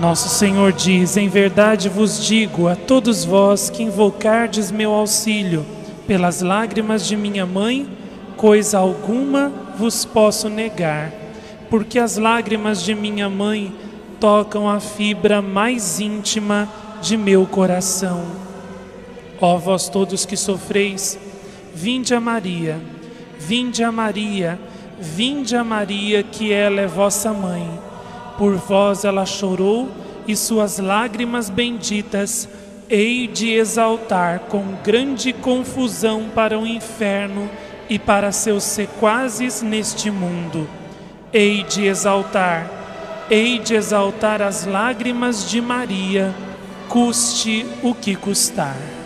Nosso Senhor diz: Em verdade vos digo a todos vós que invocardes meu auxílio, pelas lágrimas de minha mãe, coisa alguma vos posso negar, porque as lágrimas de minha mãe tocam a fibra mais íntima de meu coração. Ó vós todos que sofreis, vinde a Maria, vinde a Maria, vinde a Maria, que ela é vossa mãe. Por vós ela chorou e suas lágrimas benditas hei de exaltar com grande confusão para o inferno e para seus sequazes neste mundo. Hei de exaltar, hei de exaltar as lágrimas de Maria, custe o que custar.